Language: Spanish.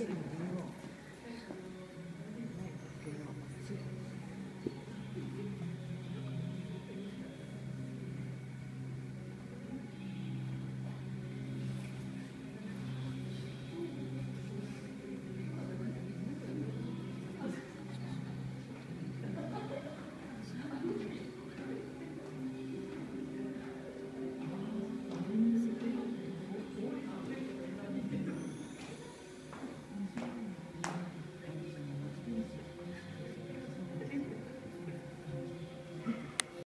Te viste conmigo.